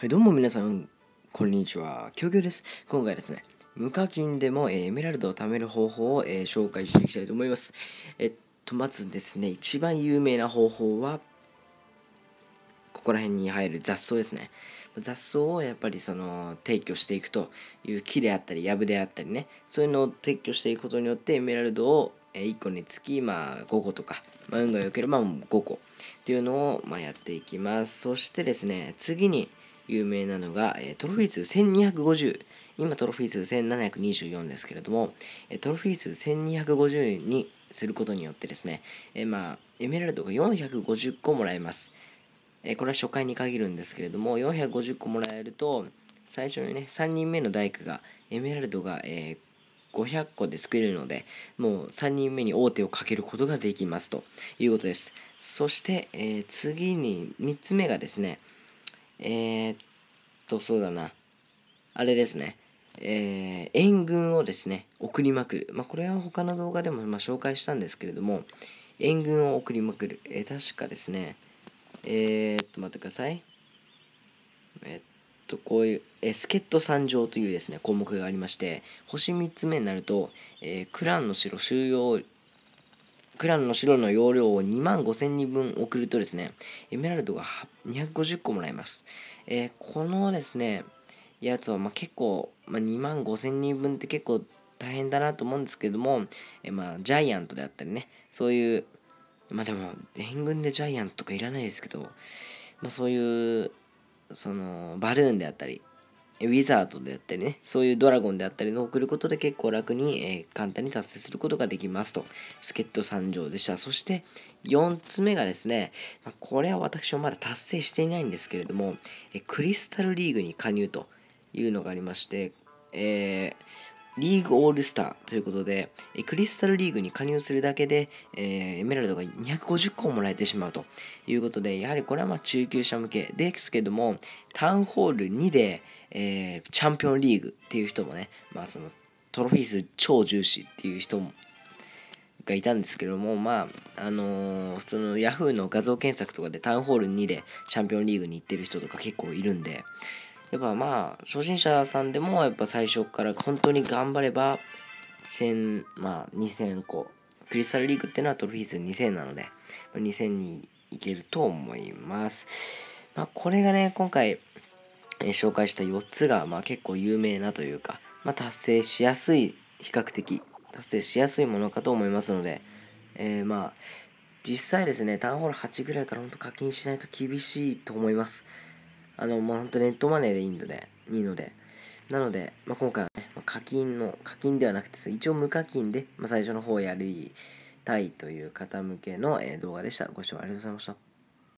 はい、どうも皆さん、こんにちは。きょうきょうです。今回ですね、無課金でも、えー、エメラルドを貯める方法を、えー、紹介していきたいと思います。えっと、まずですね、一番有名な方法は、ここら辺に入る雑草ですね。雑草をやっぱりその撤去していくという木であったり、藪であったりね、そういうのを撤去していくことによって、エメラルドを1個につき、まあ、5個とか、まあ、運が良ければ5個っていうのを、まあ、やっていきます。そしてですね、次に、有名なのが、えトロフィー数1250今トロフィー数1724ですけれども、えトロフィー数1250にすることによってですね、えまあ、エメラルドが450個もらえます、えこれは初回に限るんですけれども450個もらえると最初にね3人目の大工がエメラルドが、え500個で作れるのでもう3人目に王手をかけることができますということです。そして、え、次に3つ目がですねえー、っと、そうだな。あれですね。えー、援軍をですね、送りまくる。まあ、これは他の動画でもま紹介したんですけれども、援軍を送りまくる。えー、確かですね、えー、っと、待ってください。えっと、こういう、え助っ人参上というですね、項目がありまして、星3つ目になると、えクランの城収容クランの白の容量を2万5000人分送るとですね、エメラルドが250個もらえます。えー、このですね、やつはま結構、まあ、2万5000人分って結構大変だなと思うんですけども、えー、まあジャイアントであったりね、そういう、まあでも、援軍でジャイアントとかいらないですけど、まあそういう、その、バルーンであったり、ウィザードであったりね、そういうドラゴンであったりのを送ることで結構楽に、えー、簡単に達成することができますと。助っ人参上でした。そして4つ目がですね、まあ、これは私もまだ達成していないんですけれども、えクリスタルリーグに加入というのがありまして、えーリーグオールスターということで、クリスタルリーグに加入するだけで、えー、エメラルドが250個もらえてしまうということで、やはりこれはま中級者向けですけども、タウンホール2で、えー、チャンピオンリーグっていう人もね、まあそのトロフィー数超重視っていう人もがいたんですけども、まあ、あのー、普通の Yahoo の画像検索とかでタウンホール2でチャンピオンリーグに行ってる人とか結構いるんで、やっぱまあ初心者さんでもやっぱ最初から本当に頑張れば1000まあ2000個。クリスタルリーグっていうのはトロフィー数2000なので2000にいけると思います。まあこれがね今回、紹介した4つがまあ結構有名なというか、まあ、達成しやすい比較的達成しやすいものかと思いますので、えー、まあ実際ですねタウンホール8ぐらいから本当課金しないと厳しいと思います。あの、まあ、本当ネットマネーでいいので、いいので、なので、まあ、今回はね、まあ、課金の、課金ではなくて、一応無課金で、まあ、最初の方やりたいという方向けの、え、動画でした。ご視聴ありがとうございました。